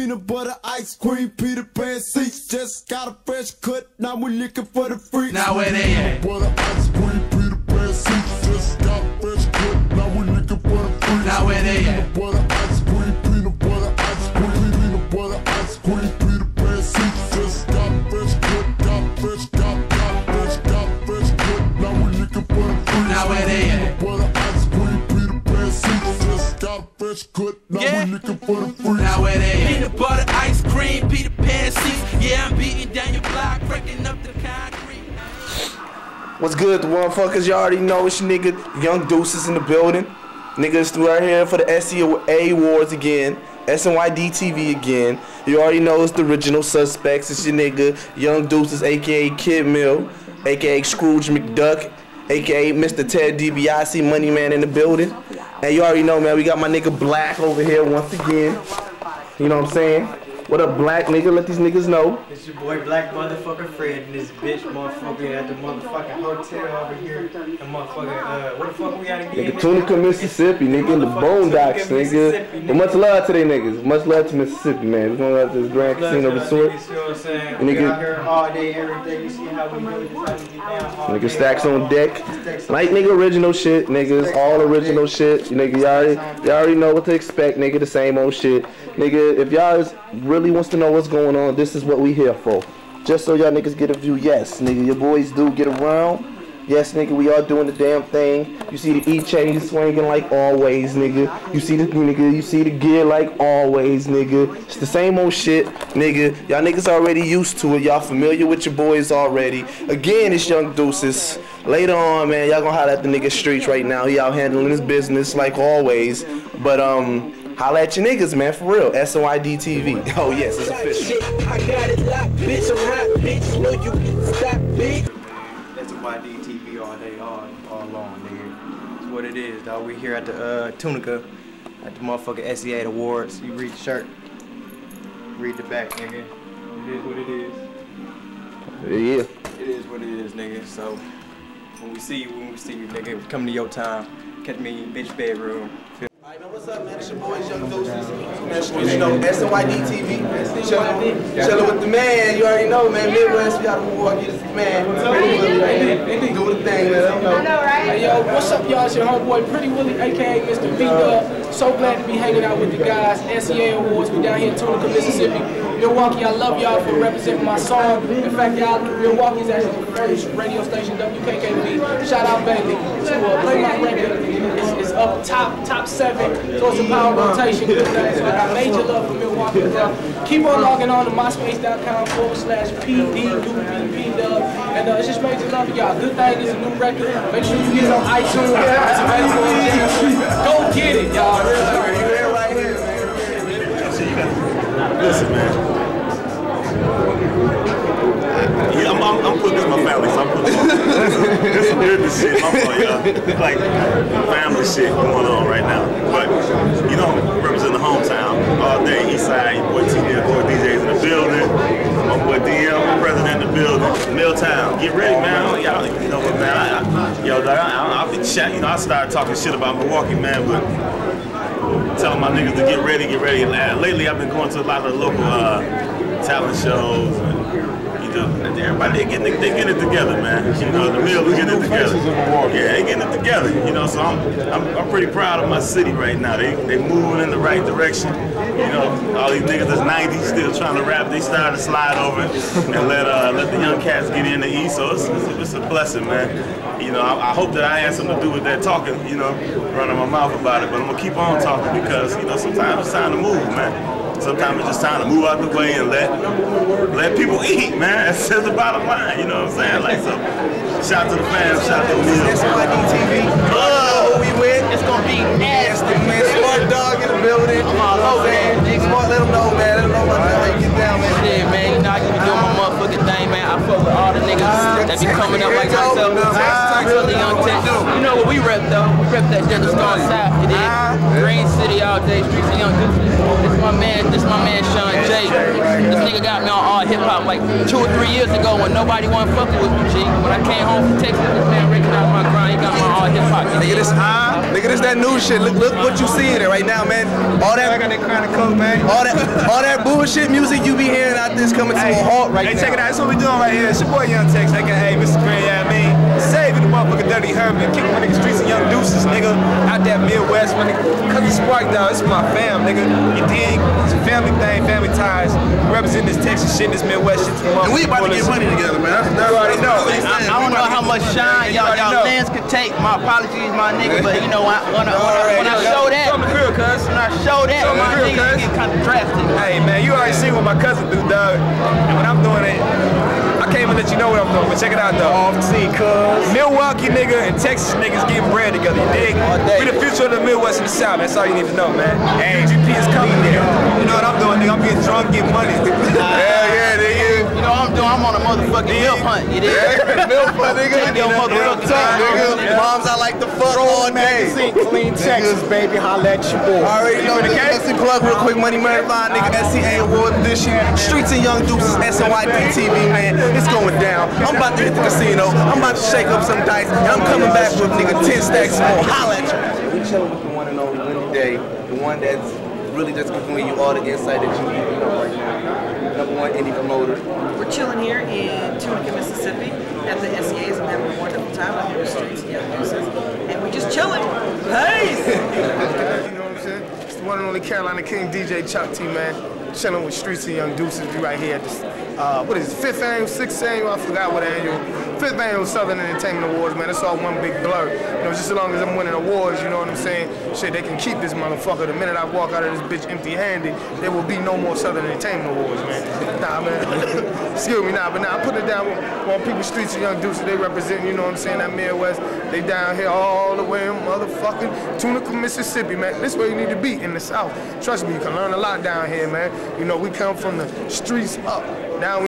peanut butter, ice cream, Peter Pan seats. Just got a fresh cut, now we looking for the freaks. Now where they at? Butter, ice cream, Peter Pan seats. Just got a fresh cut, now we looking for the freaks. Now where they at? Fresh cut, now Yeah. we looking for the freaks. Now where they at? Peanut butter, ice cream, Peter Pan seats. Yeah, I'm beating down your block, breaking up the concrete. What's good, the motherfuckers? Y'all already know it's your nigga Young Deuces in the building. Niggas right here for the SEA Awards again. SNYD TV again. You already know it's the original suspects. It's your nigga Young Deuces, aka Kid Mill, aka Scrooge McDuck, aka Mr. Ted DiBiase, Money Man in the building. And you already know, man, we got my nigga Black over here once again. You know what I'm saying? What up, Black nigga? Let these niggas know. It's your boy Black Motherfucker Fred and this bitch motherfucker at the motherfucking hotel over here. The motherfucker, uh, what the fuck we gotta get? Nigga, Tunica, Mississippi, nigga, in the boondocks, nigga. But much love to they niggas. Much love to Mississippi, man. We're going out to this Grand Casino Resort. You what I'm saying? Nigga- We out here all day, every day. You see how we do it, how we get down all Nigga, day. stacks on deck. Like nigga, original shit, niggas. All original shit. You nigga, y'all already, y'all already know what to expect, nigga. The same old shit. Nigga, if y'all is- really wants to know what's going on, this is what we here for. Just so y'all niggas get a view. Yes, nigga, your boys do get around. Yes, nigga, we are doing the damn thing. You see the E chain swinging like always, nigga. You see the nigga, you see the gear like always, nigga. It's the same old shit, nigga. Y'all niggas already used to it. Y'all familiar with your boys already. Again, it's Young Deuces. Later on, man, y'all gonna holler at the nigga Streetz right now. He out handling his business like always. But um, holla at your niggas, man, for real. SOID TV. Oh yes, it's official. I got it locked, bitch. I'm hot, bitch. No, you can stop, bitch. That's YD TV all day, all, all long, nigga. That's what it is, dog. We here at the uh, Tunica, at the motherfucking SEA Awards. You read the shirt, read the back, nigga. It is what it is. Yeah. It is what it is, nigga. So when we see you, when we see you, nigga, come to your time. Catch me in your bitch bedroom. Man, what's up, man? It's your boys, Young Deuces. You know, SNYD TV. Chillin', chillin' with the man. You already know, man. Midwest, we got Milwaukee. This is the man. Pretty Willie right here. Do the thing, man. 'em know. Hey yo, what's up y'all? It's your homeboy Pretty Willie, aka Mr. Dub. So glad to be hanging out with the guys. SEA Awards, we down here in Tunica, Mississippi. Milwaukee, I love y'all for representing my song. In fact, y'all, Milwaukee's actually the first radio station, WKKV. Shout out Bailey to uh, play my record. It's, it's up top, top seven. So it's a power rotation. Good thing. So I got major love for Milwaukee. Uh, keep on logging on to myspace.com forward slash PDUPP dub. And uh, it's just major love for y'all. Good thing is a new record. Make sure you get it on iTunes. It's available on there. Go get it, y'all. Listen, man. Yeah, I'm, I'm, I'm putting this in my family, so I'm putting business shit. My fault, y'all. Like family shit going on right now. But you know, represent the hometown all day. East side, your boy TJ, boy DJ's in the building. My boy DM, president in the building. Milltown, get ready, man. Y'all, you know what, man? I, I, yo, dog, I, I, I'll be chat. You know, I started talking shit about Milwaukee, man, but telling my niggas to get ready, get ready. Uh, lately, I've been going to a lot of local uh, talent shows. And, everybody they getting it, they getting it together, man. You know, the mill is getting it together. Yeah, they getting it together. You know, so I'm, I'm I'm pretty proud of my city right now. They they moving in the right direction. You know, all these niggas that's 90 still trying to rap. They starting to slide over and let uh let the young cats get in the east. So it's, it's, a, it's a blessing, man. You know, I, I hope that I had something to do with that talking. You know, running my mouth about it. But I'm gonna keep on talking because you know sometimes it's time to move, man. Sometimes it's just time to move out the way and let let people eat, man. That's just the bottom line. You know what I'm saying? Like so. Shout out to the fans. Shout out to the meal. SNYD TV. Really. You know what we rep though? We rep that Desert Star South. You dig? Green City all day, Streetz of young dudes. This my man, this my man Sean J. This nigga got me on AllHipHop like two or three years ago when nobody wanted fucking with me, G. When I came home from Texas, this man recognized my grind. He got me on AllHipHop. Nigga, this huh? Nigga, this that new shit. Look, look what you see in it right now, man. All that, I got that crown of coke, man. all that, all that bullshit music you be hearing out this coming to a halt right hey, now. check it out. That's what we doing right here. It's your boy Young Tex, aka Mr. Green, yeah, I mean. Saving the motherfucker Dirty Herman, kicking with niggas Streetz and young deuces, nigga. Out that Midwest, when cause it's Spark Dog, it's my fam, nigga. You dig? It's a family thing, family ties. Represent this Texas shit, this Midwest shit to. And we about to get money together, man. That's, that's You already know. I, I don't know how much shine y'all, y'all lens could take. My apologies, my nigga, but you know when I, when I, when I, when I show that, Show me the real, cuz. when I show that, Show me my nigga get kind of drastic. Hey man, you already seen what my cousin do, dog. And when I'm doing it, I can't even let you know what I'm doing, but check it out though. Off see, cuz. Milwaukee nigga and Texas niggas getting bread together, you dig? We the future of the Midwest and the South, that's all you need to know, man. Hey, GP is coming, nigga. You know what I'm doing, nigga? I'm getting drunk, getting money. Hell yeah, nigga. You know what I'm doing? I'm on a motherfucking milk hunt. You dig? milk fun, nigga. Your motherfucking Nigga, moms I like to fuck all day. Clean Texas, baby. Holla at your boy. Already know, nigga. Let's plug real quick. Money Marathon, nigga. SEA Award Edition. Streetz and Young Deuces, SNYD TV, man. It's going down. I'm about to hit the casino. I'm about to shake up some dice. And I'm coming back with, nigga, 10 stacks more. Holla at you. We chilling with the one and only Winnie Day. The one that's really just giving you all the insight that you need right now. Number one indie promoter. We're chilling here in Tunica, Mississippi at the SEAs. I'm having a wonderful time. I'm here with Streetz and Young Deuces. And we're just chilling. Peace! You know what I'm saying? It's the one and only Carolina King DJ Chuck T, man. Chilling with Streetz and Young Deuces. We right here at this, uh, what is it, fifth annual, sixth annual, I forgot what annual, fifth annual Southern Entertainment Awards, man. It's all one big blur. You know, just as long as I'm winning awards, you know what I'm saying? Shit, they can keep this motherfucker. The minute I walk out of this bitch empty-handed, there will be no more Southern Entertainment Awards, man. Nah, man. Excuse me, nah, but nah, I put it down on people Streetz and young deuces. They represent, you know what I'm saying, that Midwest. They down here all the way in motherfucking Tunica, Mississippi, man. This where you need to be in the South. Trust me, you can learn a lot down here, man. You know, we come from the streets up. That's